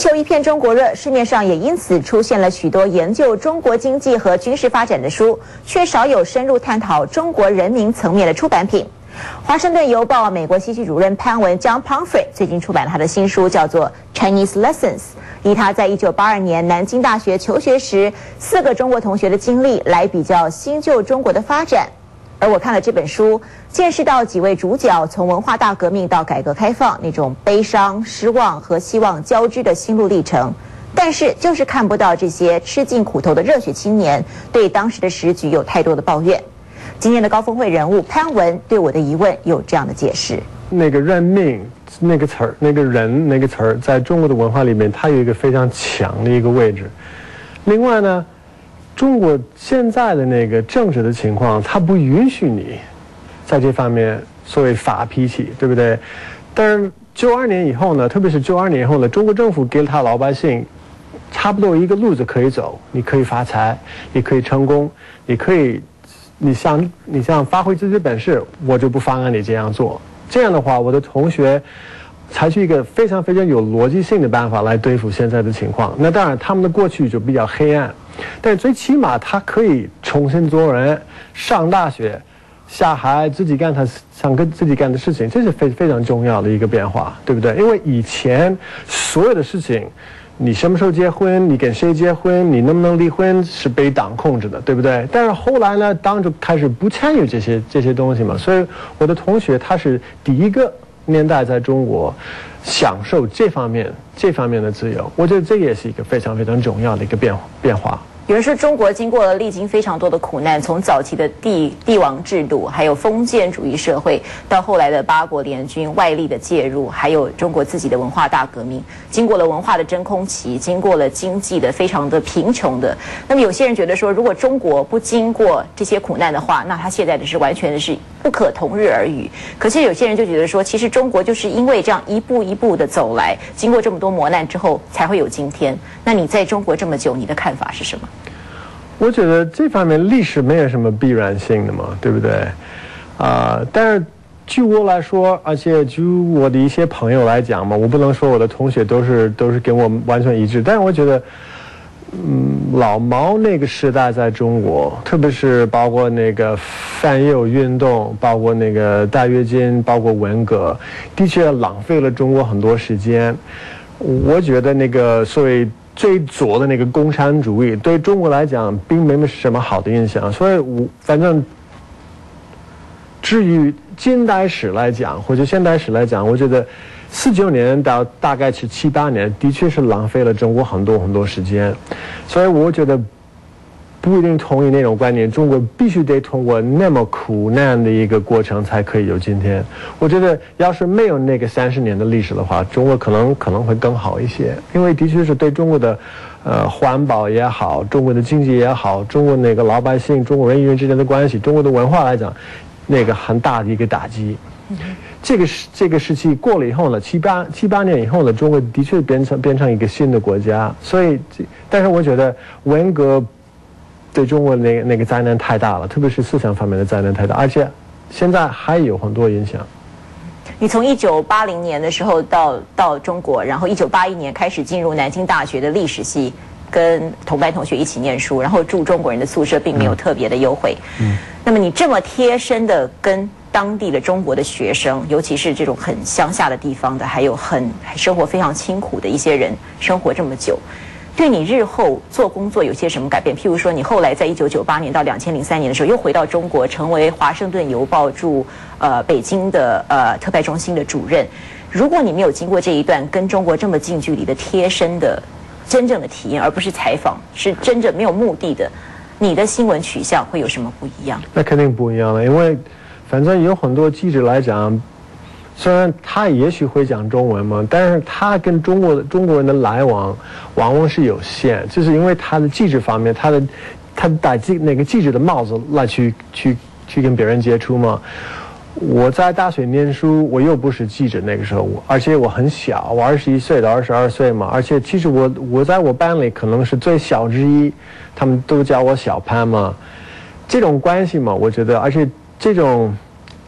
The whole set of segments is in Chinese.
球一片中国热，市面上也因此出现了许多研究中国经济和军事发展的书，却少有深入探讨中国人民层面的出版品。华盛顿邮报美国西区主任潘文 John Pumphrey 最近出版了他的新书，叫做《Chinese Lessons》，以他在一九八二年南京大学求学时四个中国同学的经历来比较新旧中国的发展。而我看了这本书，见识到几位主角从文化大革命到改革开放那种悲伤、失望和希望交织的心路历程，但是就是看不到这些吃尽苦头的热血青年对当时的时局有太多的抱怨。今天的高峰会人物潘文对我的疑问有这样的解释：那个认命那个词儿，那个人那个词儿，在中国的文化里面，它有一个非常强的一个位置。另外呢？中国现在的那个政治的情况，它不允许你在这方面所谓发脾气，对不对？但是九二年以后呢，特别是九二年以后呢，中国政府给了他老百姓差不多一个路子可以走，你可以发财，你可以成功，你可以，你想你想发挥自己的本事，我就不妨碍你这样做。这样的话，我的同学采取一个非常非常有逻辑性的办法来对付现在的情况。那当然，他们的过去就比较黑暗。但最起码他可以重新做人，上大学，下海自己干他想跟自己干的事情，这是非非常重要的一个变化，对不对？因为以前所有的事情，你什么时候结婚，你跟谁结婚，你能不能离婚，是被党控制的，对不对？但是后来呢，党就开始不参与这些这些东西嘛。所以我的同学他是第一个年代在中国享受这方面这方面的自由，我觉得这也是一个非常非常重要的一个变变化。有人说，中国经过了历经非常多的苦难，从早期的帝帝王制度，还有封建主义社会，到后来的八国联军外力的介入，还有中国自己的文化大革命，经过了文化的真空期，经过了经济的非常的贫穷的。那么有些人觉得说，如果中国不经过这些苦难的话，那他现在的是完全的是不可同日而语。可是有些人就觉得说，其实中国就是因为这样一步一步的走来，经过这么多磨难之后，才会有今天。那你在中国这么久，你的看法是什么？我觉得这方面历史没有什么必然性的嘛，对不对？啊，但是据我来说，而且据我的一些朋友来讲嘛，我不能说我的同学都是都是跟我完全一致，但是我觉得，嗯，老毛那个时代在中国，特别是包括那个反右运动，包括那个大跃进，包括文革，的确浪费了中国很多时间。我觉得那个所谓。最左的那个共产主义对中国来讲并没有什么好的印象，所以我反正至于近代史来讲或者现代史来讲，我觉得四九年到大概是七八年，的确是浪费了中国很多很多时间，所以我觉得。不一定同意那种观念。中国必须得通过那么苦难的一个过程才可以有今天。我觉得，要是没有那个三十年的历史的话，中国可能可能会更好一些。因为的确是对中国的，呃，环保也好，中国的经济也好，中国那个老百姓、中国人与人之间的关系，中国的文化来讲，那个很大的一个打击。这个时这个时期过了以后呢，七八七八年以后呢，中国的确变成变成一个新的国家。所以，但是我觉得文革。对中国那个那个灾难太大了，特别是思想方面的灾难太大，而且现在还有很多影响。你从一九八零年的时候到到中国，然后一九八一年开始进入南京大学的历史系，跟同班同学一起念书，然后住中国人的宿舍，并没有特别的优惠。嗯。那么你这么贴身的跟当地的中国的学生，尤其是这种很乡下的地方的，还有很生活非常清苦的一些人，生活这么久。对你日后做工作有些什么改变？譬如说，你后来在一九九八年到两千零三年的时候，又回到中国，成为华盛顿邮报驻呃北京的呃特派中心的主任。如果你没有经过这一段跟中国这么近距离的贴身的真正的体验，而不是采访，是真正没有目的的，你的新闻取向会有什么不一样？那肯定不一样了，因为反正有很多记者来讲。虽然他也许会讲中文嘛，但是他跟中国的中国人的来往往往是有限，就是因为他的记者方面，他的他戴记那个记者的帽子来去去去跟别人接触嘛。我在大学念书，我又不是记者那个时候，而且我很小，我二十一岁到二十二岁嘛，而且其实我我在我班里可能是最小之一，他们都叫我小潘嘛。这种关系嘛，我觉得，而且这种。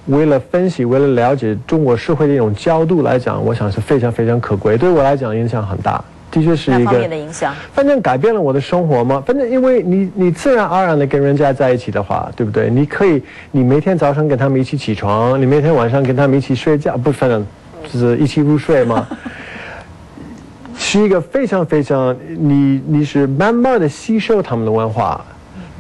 为了分析，为了了解中国社会的一种角度来讲，我想是非常非常可贵，对我来讲影响很大。的确是一个哪方面的影响？反正改变了我的生活嘛。反正因为你你自然而然的跟人家在一起的话，对不对？你可以你每天早上跟他们一起起床，你每天晚上跟他们一起睡觉，不反正就是一起入睡嘛。是一个非常非常你你是慢慢的吸收他们的文化。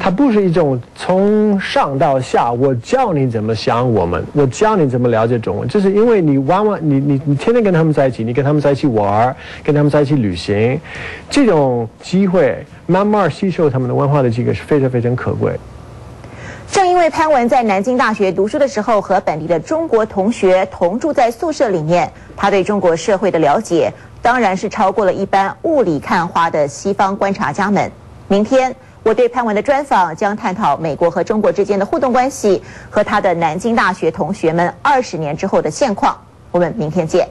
它不是一种从上到下，我教你怎么想我们，我教你怎么了解中文，就是因为你往往你你你天天跟他们在一起，你跟他们在一起玩，跟他们在一起旅行，这种机会慢慢吸收他们的文化的机会是非常非常可贵。正因为潘文在南京大学读书的时候和本地的中国同学同住在宿舍里面，他对中国社会的了解当然是超过了一般雾里看花的西方观察家们。明天。我对潘文的专访将探讨美国和中国之间的互动关系和他的南京大学同学们二十年之后的现况。我们明天见。